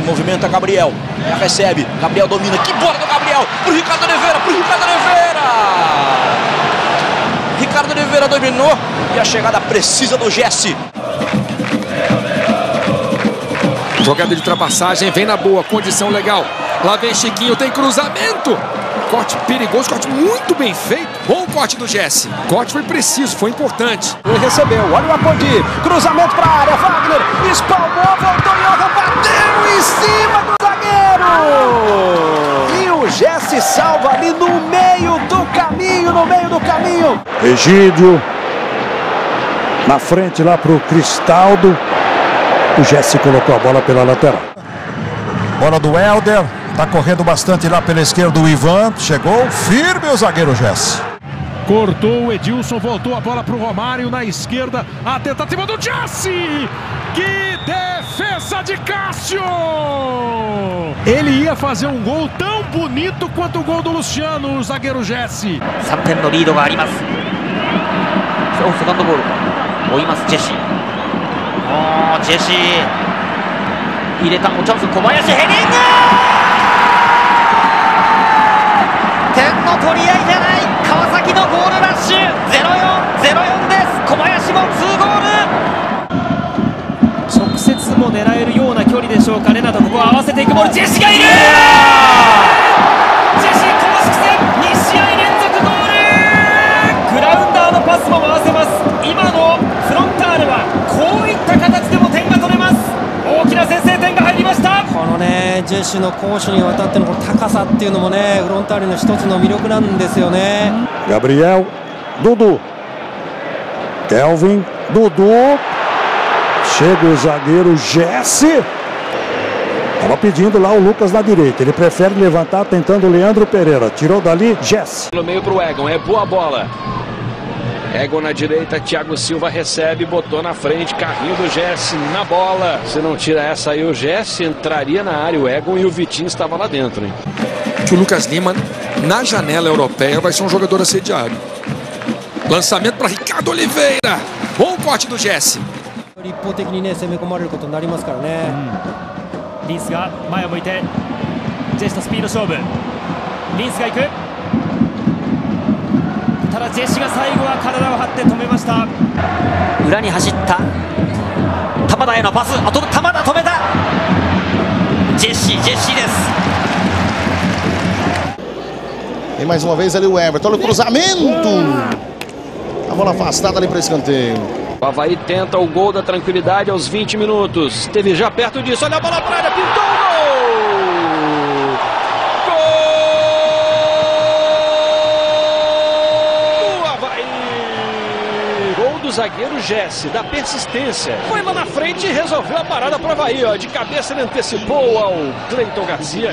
Movimenta Gabriel. Já recebe. Gabriel domina. Que bola do Gabriel. Pro Ricardo Oliveira. Pro Ricardo Oliveira. Ricardo Oliveira dominou. E a chegada precisa do Jesse. Jogada de ultrapassagem. Vem na boa. Condição legal. Lá vem Chiquinho. Tem cruzamento. Corte perigoso, corte muito bem feito. Bom corte do Jesse. Corte foi preciso, foi importante. Ele recebeu, olha o Apodi. Cruzamento para a área, Wagner. Espalmou, voltou e Johan bateu em cima do zagueiro. E o Jesse salva ali no meio do caminho, no meio do caminho. Egídio. Na frente lá para o Cristaldo. O Jesse colocou a bola pela lateral. Bola do Helder. Tá correndo bastante lá pela esquerda o Ivan. Chegou firme o zagueiro Jesse. Cortou o Edilson, voltou a bola para o Romário na esquerda. A tentativa do Jesse! Que defesa de Cássio! Ele ia fazer um gol tão bonito quanto o gol do Luciano, o zagueiro Jesse. 3点のリードがありますおセカンドボールか追いますジェシーおージェシー入れたもチャンス小林ヘディ しょうかレナとここは合わせていくボールジェシがいるジェシ公式戦2試合連続ゴールグラウンダーのパスも回せます今のフロンターレはこういった形でも点が取れます大きな先制点が入りましたこのね、ジェシの攻守にわたってのこの高さっていうのもね、フロンターレの一つの魅力なんですよね。Gabriel. Dudu. Kelvin. Dudu. Chega o zagueiro Jesse. Tava pedindo lá o Lucas na direita. Ele prefere levantar tentando o Leandro Pereira. Tirou dali Jesse. No meio pro Egon, é boa bola. Egon na direita, Thiago Silva recebe, botou na frente, carrinho do Jesse na bola. Se não tira essa aí, o Jesse entraria na área, o Egon e o Vitinho estavam lá dentro, hein? Que o Lucas Lima, na janela europeia, vai ser um jogador assediado. Lançamento para Ricardo Oliveira. Bom corte do Jesse. 一方的にね、攻め込まれることになりますからね。 リンスが前を向いてジェシとスピード勝負リンスが行くただジェシが最後は体を張って止めました裏に走った玉田へのパスあと玉田止めたジェシージェシーです Tem mais uma vez ali o Everton. Olha o cruzamento. A bola afastada ali para escanteio. O Havaí tenta o gol da tranquilidade aos 20 minutos. Esteve já perto disso. Olha a bola para área, pintou o gol! Do zagueiro Jesse, da persistência. Foi lá na frente e resolveu a parada para Havaí. Ó. De cabeça ele antecipou ao Cleiton Garcia.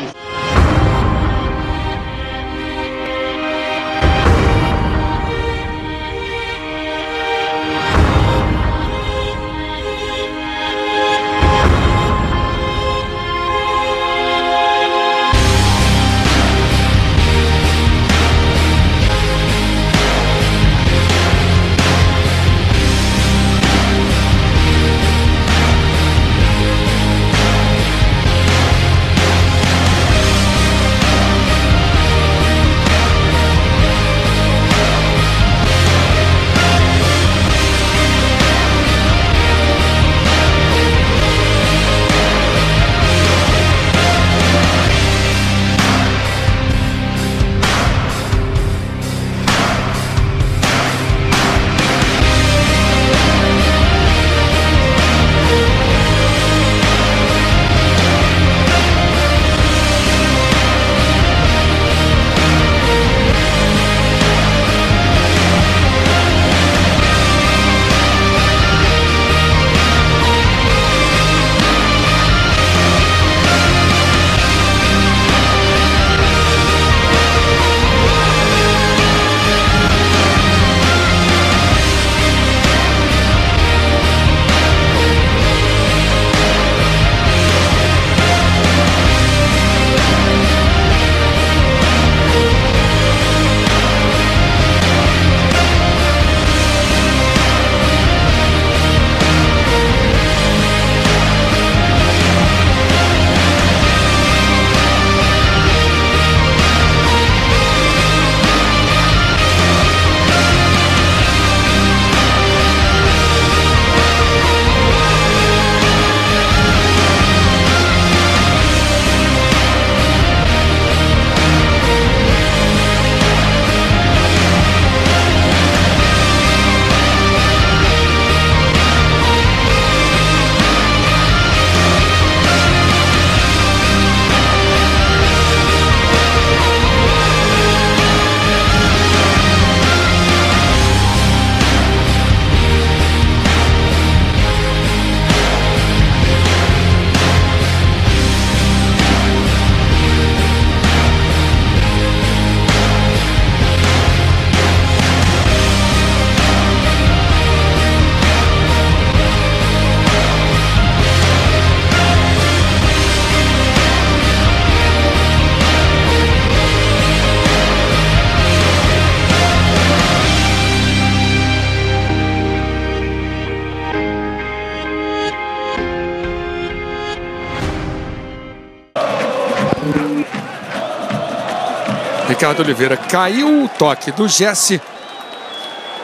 Ricardo Oliveira. Caiu o toque do Jesse.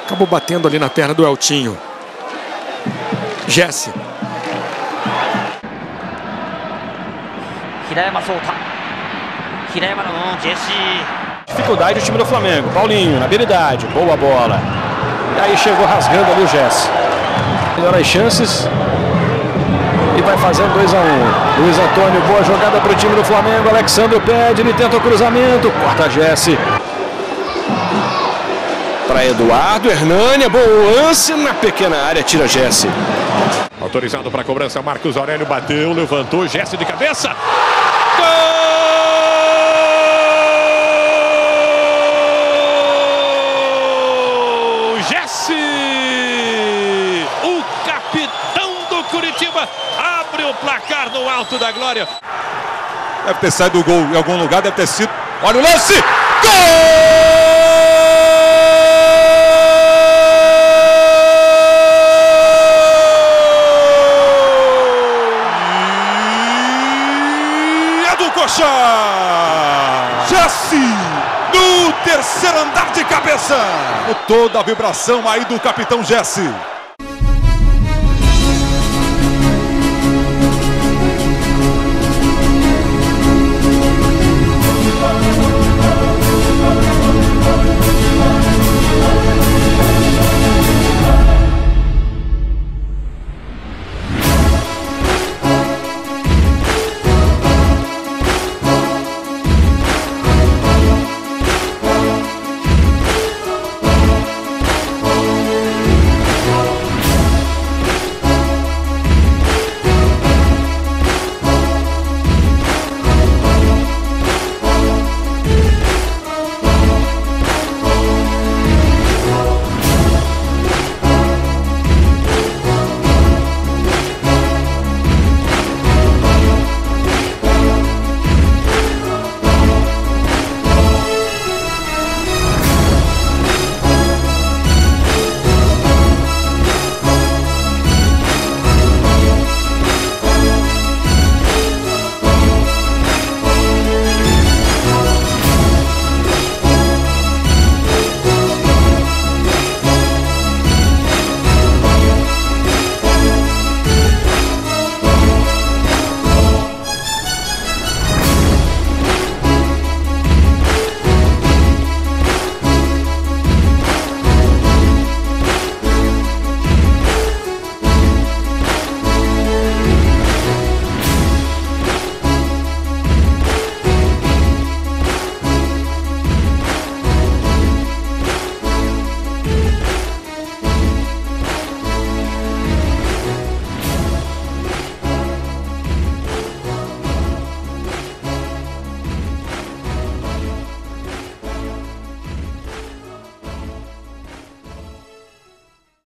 Acabou batendo ali na perna do Eltinho. Jesse. Hirayama solta. Hirayama na mão, Jesse. Dificuldade do time do Flamengo. Paulinho, na habilidade. Boa bola. E aí chegou rasgando ali o Jesse. Melhor as chances. Vai fazendo 2 a 1 um. Luiz Antônio, boa jogada para o time do Flamengo. Alexandre pede, ele tenta o cruzamento. Corta Jesse. Para Eduardo, Hernânia, bom lance na pequena área, tira Jesse. Autorizado para a cobrança, Marcos Aurélio bateu, levantou, Jesse de cabeça. Gol! Jesse! O capitão do Curitiba abre o placar no alto da glória. Deve ter saído do gol em algum lugar, deve ter sido. Olha o lance! Gol! É do Coxa! Jesse! No terceiro andar de cabeça! Toda a vibração aí do capitão Jesse.